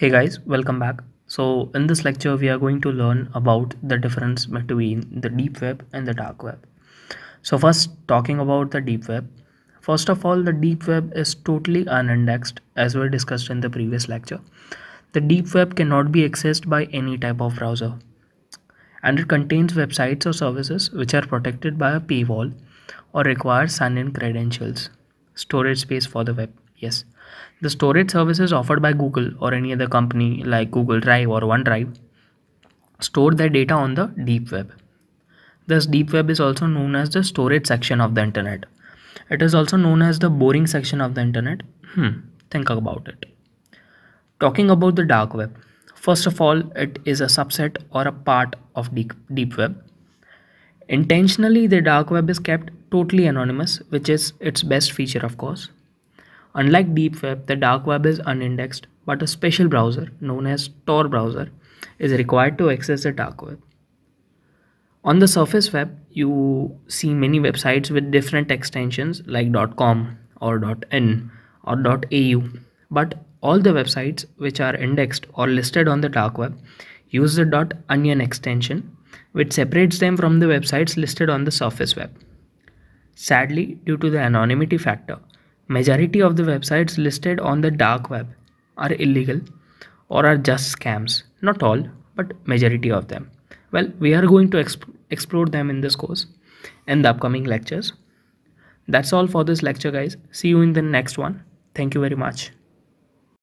Hey guys, welcome back. So in this lecture, we are going to learn about the difference between the deep web and the dark web. So first talking about the deep web. First of all, the deep web is totally unindexed as we discussed in the previous lecture. The deep web cannot be accessed by any type of browser and it contains websites or services which are protected by a paywall or require sign-in credentials. Storage space for the web. Yes, the storage services offered by Google or any other company like Google Drive or OneDrive store their data on the deep web. This deep web is also known as the storage section of the internet. It is also known as the boring section of the internet. Hmm, think about it. Talking about the dark web. First of all, it is a subset or a part of deep, deep web. Intentionally, the dark web is kept totally anonymous, which is its best feature, of course. Unlike deep web, the dark web is unindexed, but a special browser known as Tor browser is required to access the dark web. On the surface web, you see many websites with different extensions like .com or .in or .au, but all the websites which are indexed or listed on the dark web use the .onion extension which separates them from the websites listed on the surface web. Sadly, due to the anonymity factor, Majority of the websites listed on the dark web are illegal or are just scams. Not all, but majority of them. Well, we are going to exp explore them in this course in the upcoming lectures. That's all for this lecture guys. See you in the next one. Thank you very much.